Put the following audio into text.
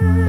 Bye.